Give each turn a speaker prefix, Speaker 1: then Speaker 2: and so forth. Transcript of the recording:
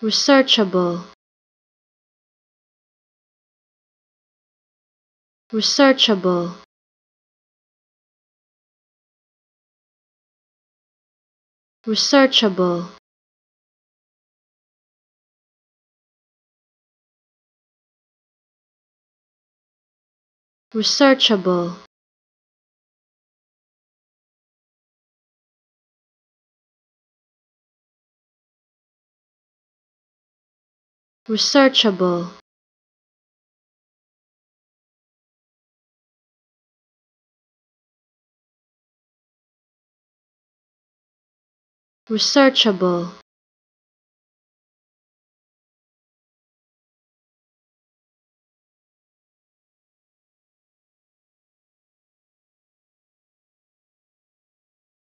Speaker 1: researchable. Researchable. Researchable. Researchable researchable. Researchable